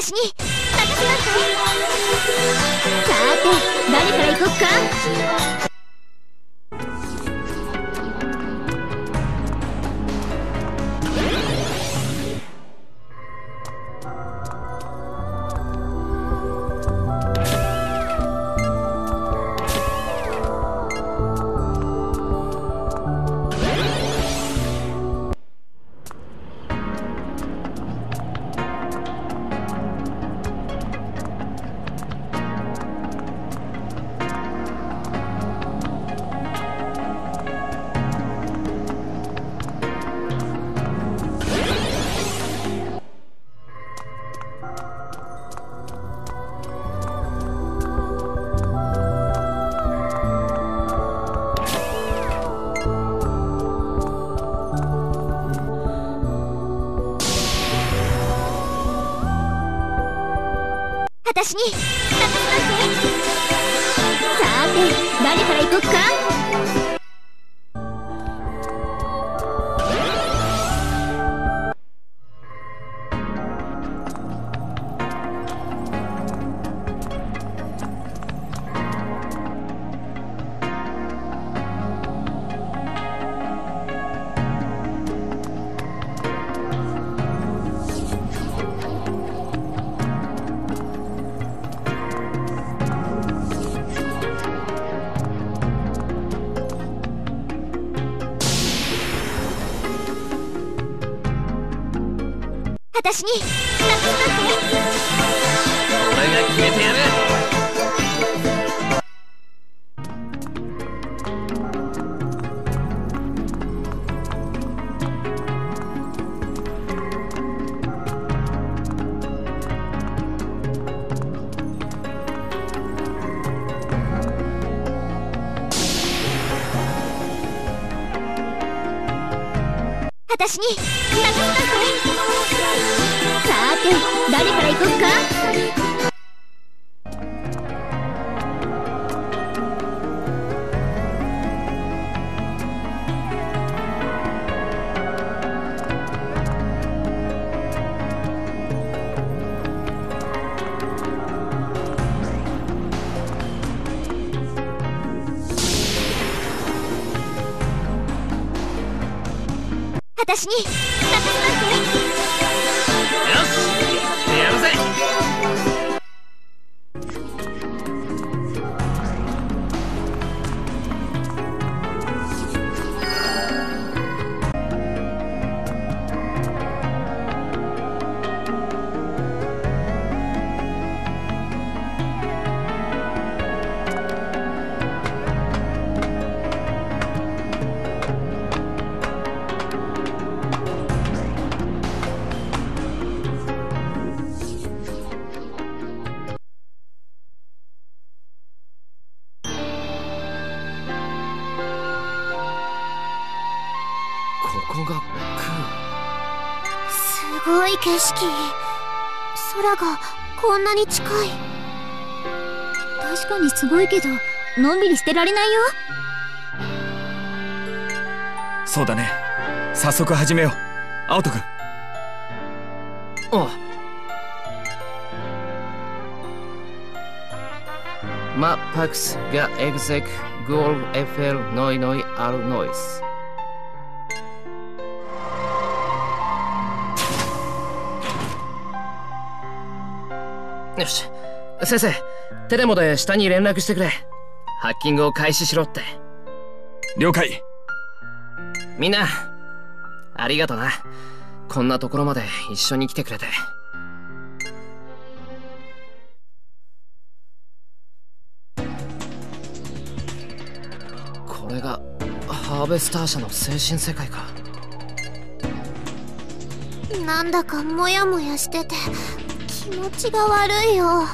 私に任せなさいさて誰から行こっか？私に。任せましてさて誰から行こっか？私に。任せなさい俺が決めてやる。私に。任せなさいさて誰から行こっか？私に任せなさいよしやるぜ。ここがすごい景色。空がこんなに近い。確かにすごいけどのんびりしてられないよ。そうだね。早速始めよう。青戸君あマパクスがエグゼクゴールエフェルノイノイアルノイスよし。先生テレモで下に連絡してくれ。ハッキングを開始しろって。了解。みんなありがとな。こんなところまで一緒に来てくれて。これがハーベスター社の精神世界か。なんだかモヤモヤしてて。気気持ちが悪いよ。